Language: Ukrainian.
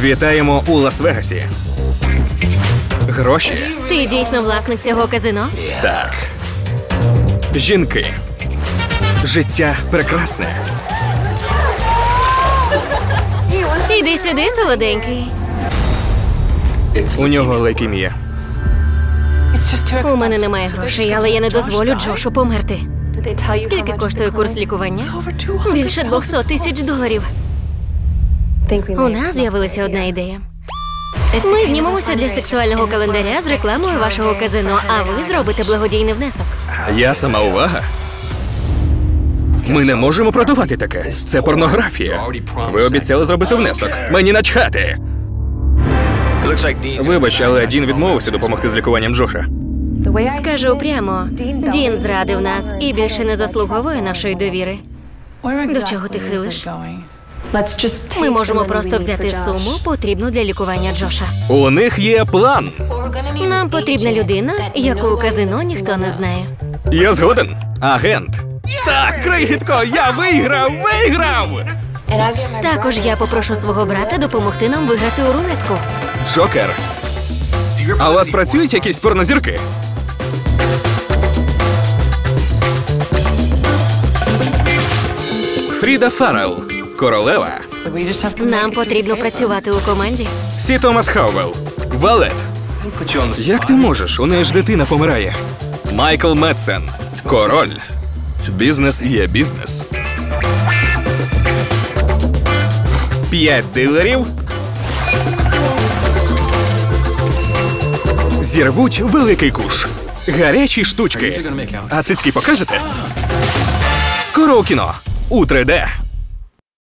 Вітаємо у Лас-Вегасі. Гроші. Ти дійсно власник цього казино? Так. Жінки. Життя прекрасне. Іди сюди, солоденький. У нього лейкемія. У мене немає грошей, але я не дозволю Джошу померти. Скільки коштує курс лікування? Більше 200 тисяч доларів. У нас з'явилася одна ідея. Ми знімемося для сексуального календаря з рекламою вашого казино, а ви зробите благодійний внесок. Я сама увага. Ми не можемо продавати таке. Це порнографія. Ви обіцяли зробити внесок. Мені начхати. Вибач, але Дін відмовився допомогти з лікуванням Джоша. Скажу прямо, Дін зрадив нас і більше не заслуговує нашої довіри. До чого ти хилиш? Ми можемо просто взяти суму, потрібну для лікування Джоша. У них є план. Нам потрібна людина, яку у казино ніхто не знає. Я згоден. Агент. Так, крихітко, я виграв! Виграв! Також я попрошу свого брата допомогти нам виграти у рулетку. Джокер. А у вас працюють якісь порнозірки? Фріда Фаррелл. Королева. Нам потрібно працювати у команді. Сі Томас Хаувелл. Валет. Як ти можеш? У неї ж дитина помирає. Майкл Мадсен. Король. Бізнес є бізнес. П'ять дилерів. Зірвуть великий куш. Гарячі штучки. А цицьки покажете? Скоро у кіно. У 3D.